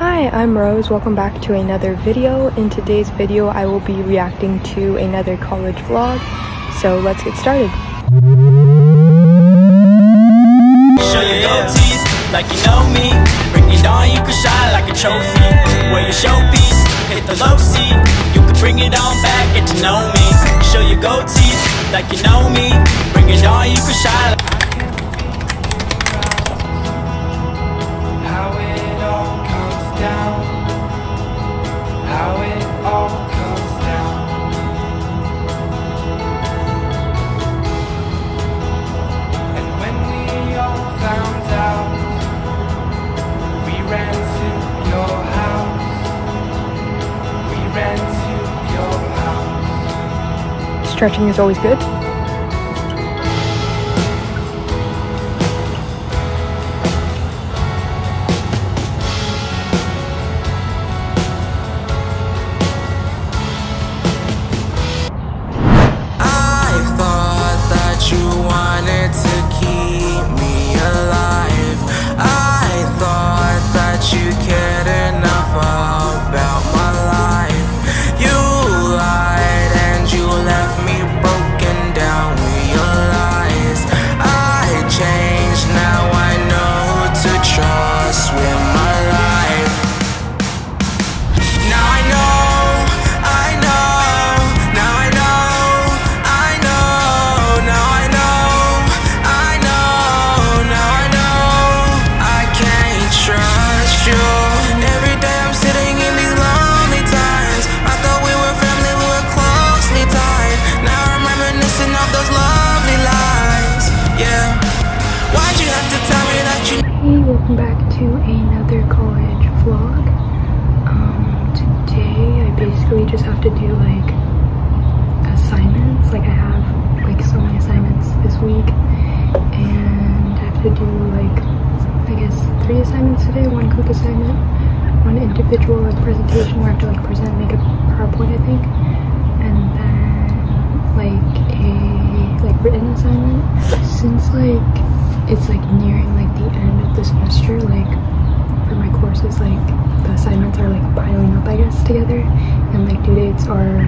Hi, I'm Rose. Welcome back to another video. In today's video, I will be reacting to another college vlog. So let's get started. Show your gold teeth like you know me. Bring it on, you can shine like a trophy. Wear your showpiece, hit the low seat. You can bring it on back, get to know me. Show your gold teeth like you know me. Bring it on, you can shine. Stretching is always good. Three assignments today. One group assignment, one individual like presentation where I have to like present, make a PowerPoint, I think, and then like a like written assignment. Since like it's like nearing like the end of the semester, like for my courses, like the assignments are like piling up, I guess, together, and like due dates are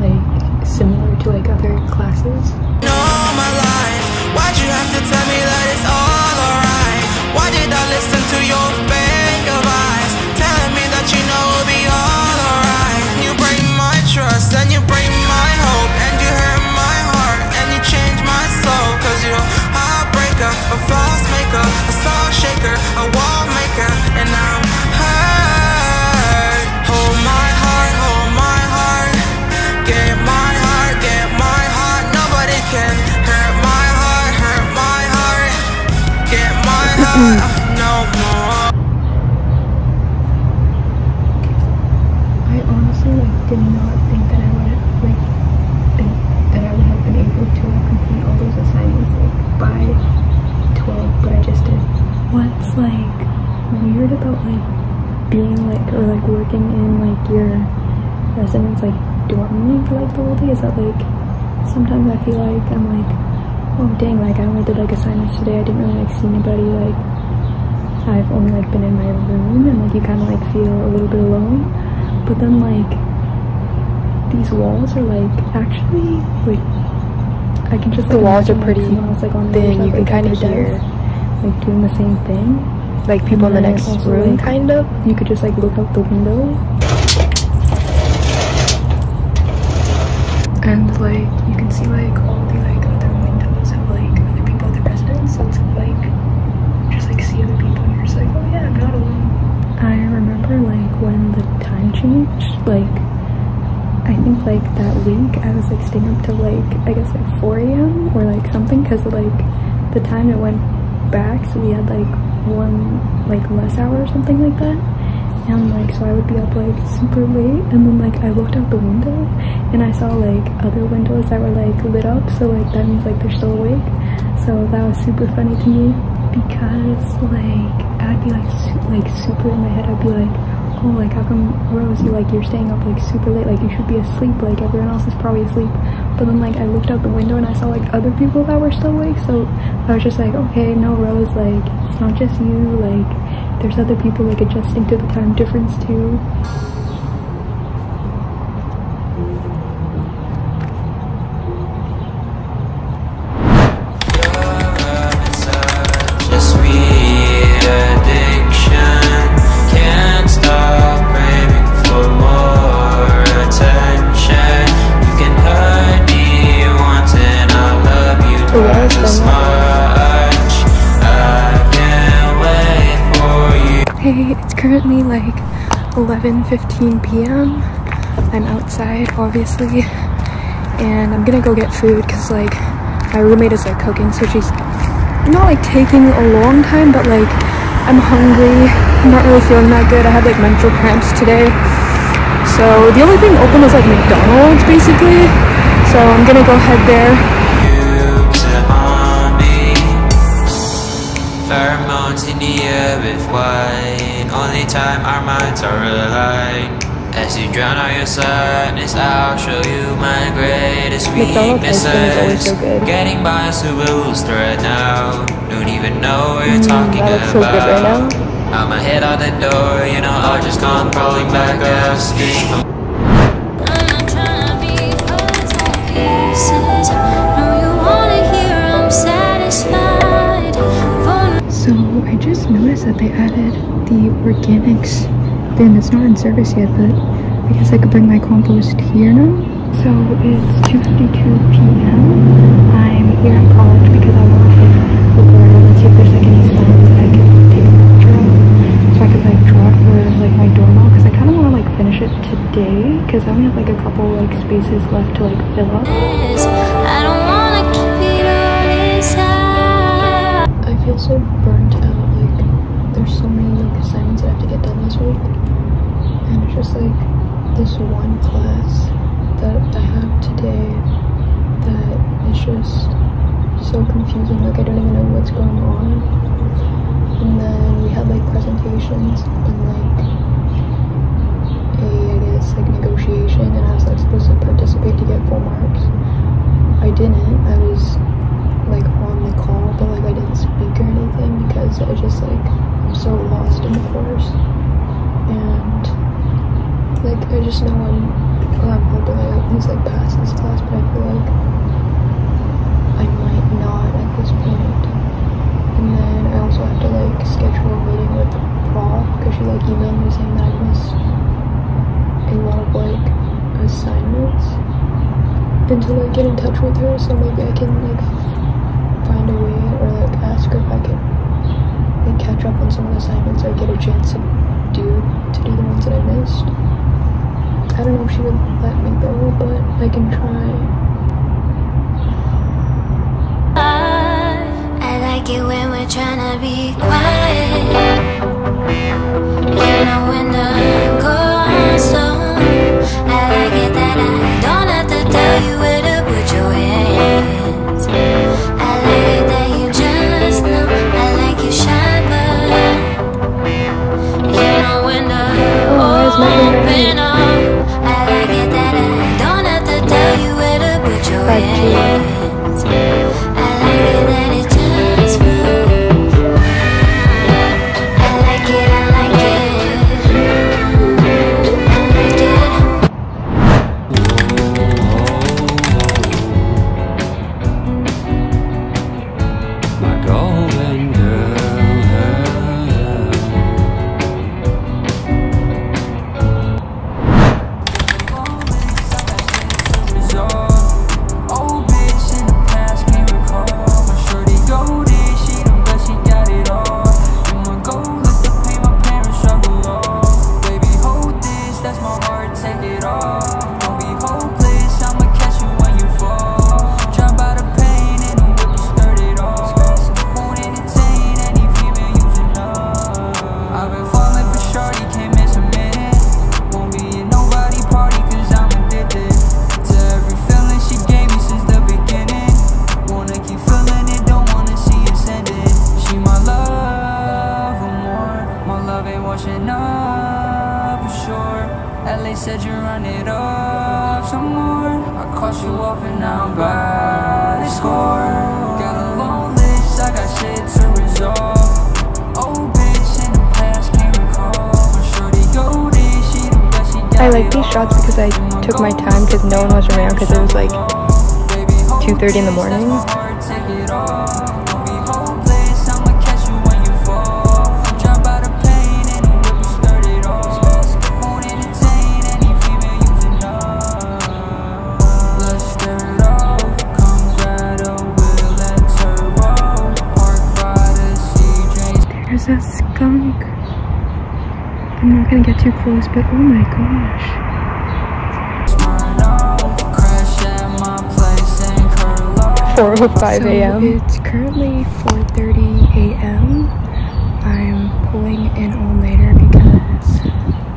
like similar to like other classes. I honestly like did not think that I would have like that I would have been able to like complete all those assignments like by 12, but I just did. What's like weird about like being like or like working in like your residence like dorm room for like the whole day is that like sometimes I feel like I'm like oh dang like I only did like assignments today I didn't really like see anybody like I've only like been in my room and like you kind of like feel a little bit alone but then like these walls are like actually like I can just The like, walls are pretty else, like, on thin. You can kind of hear like doing the same thing like people in the next room, like, kind of. you could just like look out the window and like you can see like all changed like I think like that week I was like staying up till like I guess like 4 a.m. or like something because like the time it went back so we had like one like less hour or something like that and like so I would be up like super late and then like I looked out the window and I saw like other windows that were like lit up so like that means like they're still awake so that was super funny to me because like I'd be like su- like super in my head I'd be like oh like how come Rose you like you're staying up like super late like you should be asleep like everyone else is probably asleep but then like I looked out the window and I saw like other people that were still awake so I was just like okay no Rose like it's not just you like there's other people like adjusting to the time difference too. Like 11:15 p.m. I'm outside, obviously, and I'm gonna go get food because like my roommate is like cooking, so she's not like taking a long time, but like I'm hungry. I'm not really feeling that good. I had like menstrual cramps today, so the only thing open is like McDonald's basically. So I'm gonna go head there. Pheromones in the air with. Only time our minds are aligned. As you drown out your sadness, I'll show you my greatest McDonald's ice cream is always weaknesses. so. Getting by is a loose thread now. Don't even know what you're talking Mm, that looks so good right now. I'ma head out the door, you know I'll just come crawling back asking So I just noticed that they added the organics bin. It's not in service yet, but I guess I could bring my compost here now. So it's 2.52 p.m. I'm here in college because I want to like, record it and see if there's like any signs that I can take a picture of. So I could like draw it for like my doorknob because I kind of want to like finish it today because I only have like a couple like spaces left to like fill up. Feel so burnt out. Like, there's so many like assignments I have to get done this week, and it's just like this one class that I have today that is just so confusing. Like, I don't even know what's going on. And then we had like presentations and like a, I guess, like negotiation, and I was like supposed to participate to get full marks. Because I just like I'm so lost in the course, and like I just know I'm well, I'm hoping I at least like pass this class, but I feel like I might not at this point. And then I also have to like schedule a meeting with the prof because she like emailed me saying that I missed a lot of like assignments and to like get in touch with her so maybe I can like find a way or like ask her if I can like catch up on some of the assignments I get a chance to do to do the ones that I missed. I don't know if she would let me go, but I can try. I like it when we're tryna be quiet. You know when the goes slow. I like it that I I like these shots because I took my time because no one was around because it was like 2.30 in the morning. There's a skunk. I'm not gonna get too close, but oh my gosh. 4:05 a.m. it's currently 4:30 a.m. I'm pulling in all nighter because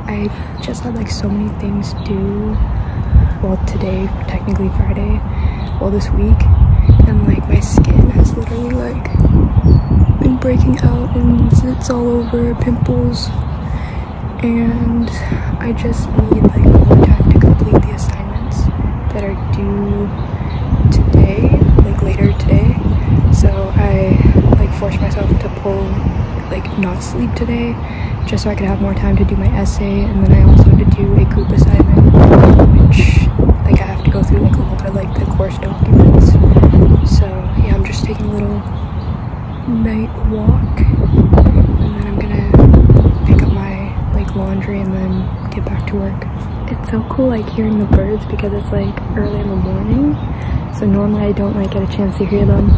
I just had like so many things due. Well, today, technically Friday, well this week, and like my skin has literally like been breaking out and it's all over, pimples, and I just need like more time to complete the assignments that are due today, like later today. So I like forced myself to pull like not sleep today just so I could have more time to do my essay and then I also had to do a group assignment which like I have to go through like a lot of like the course documents. So yeah, I'm just taking a little night walk and then I'm gonna pick up my laundry and then get back to work. It's so cool like hearing the birds because it's like early in the morning. So normally I don't like get a chance to hear them.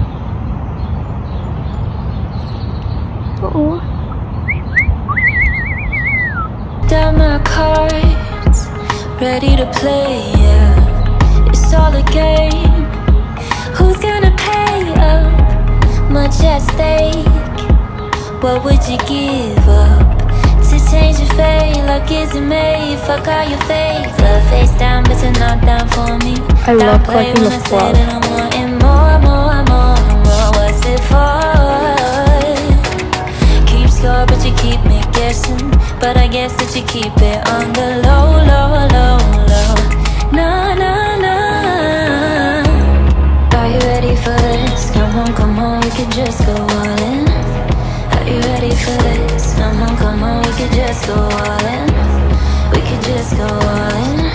Oh. Down my cards, ready to play. Yeah. It's all a game. Who's gonna pay up? Much at stake. What would you give up change your fate? Like isn't made. Fuck all your fake. Love face down, but you're not down for me. I love collecting when the I say fluff. that I'm wanting more, more, more, more. What's it for? Keep score, but you keep me guessing. But I guess that you keep it on the low, low, low, low. No, no, no. Are you ready for this? Come on, come on, we could just go just go all in. We could just go all in.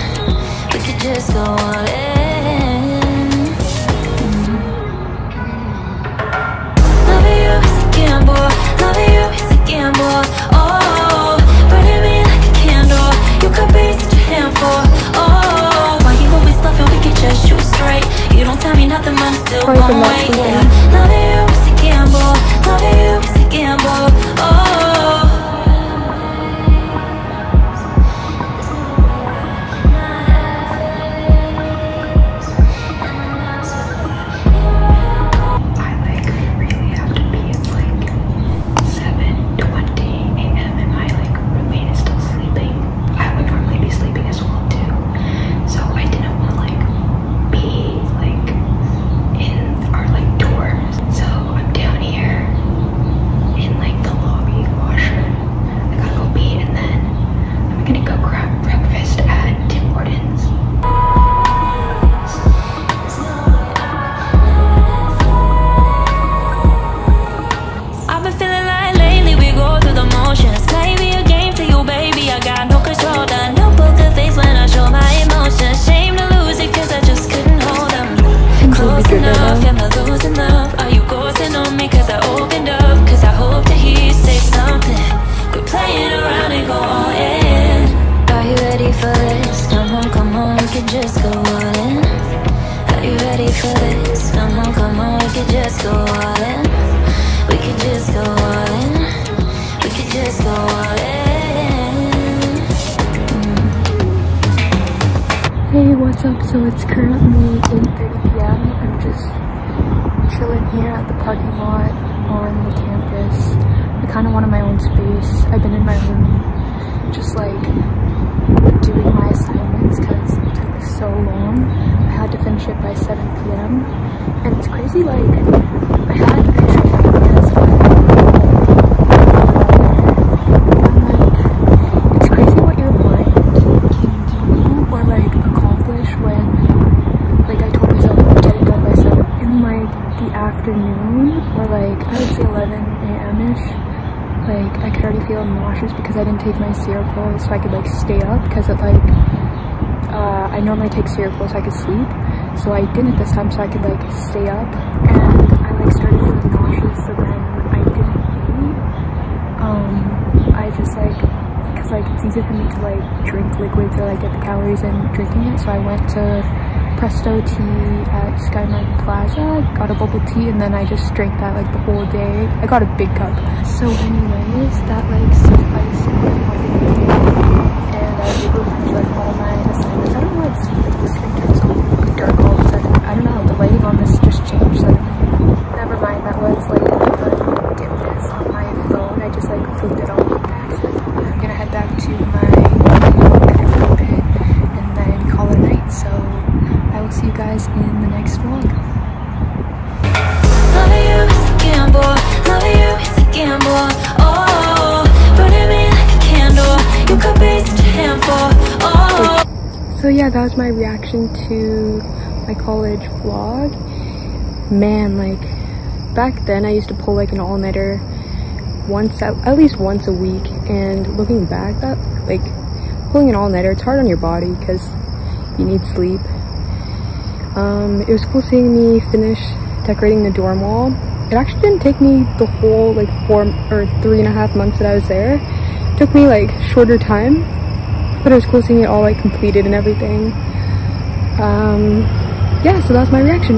We could just go all in. Mm-hmm. Loving you is a gamble. Loving you is a gamble. Oh, burning me like a candle. You could be such a handful. Oh, why you always bluffing? We could just shoot straight. You don't tell me nothing, but I'm still Probably gon' from that wait. Yeah, loving you is a gamble. Loving you We just go. We just go. Hey, what's up? So it's currently 8.30 p.m. I'm just chilling here at the parking lot on the campus. I kind of wanted my own space. I've been in my room just like doing my assignments because it took so long. Had to finish it by 7 p.m. And it's crazy, like, I had extra I like, it's crazy what your mind can do or like accomplish when like I told myself get it done by seven in like the afternoon or like I would say 11 a.m. ish. Like I could already feel nauseous because I didn't take my Seroquel so I could like stay up because it like I normally take Seroquel so I could sleep. So I didn't this time so I could like stay up and I like started feeling nauseous so then I didn't eat. Um, I just like, cause like it's easier for me to like drink liquids or like get the calories in drinking it. So I went to Presotea at Skymark Plaza, got a bubble tea and then I just drank that like the whole day. I got a big cup. So anyways, that like sufficed for the day like all. I don't know why it's screen turned so dark all of a sudden. I don't know, the lighting on this just changed suddenly. So yeah, that was my reaction to my college vlog. Man, like back then I used to pull like an all-nighter once at, at least once a week and looking back that like pulling an all-nighter it's hard on your body because you need sleep. Um, it was cool seeing me finish decorating the dorm wall. It actually didn't take me the whole like four or three and a half months that I was there. It took me like shorter time but it was cool seeing it all like completed and everything. Um yeah so that's my reaction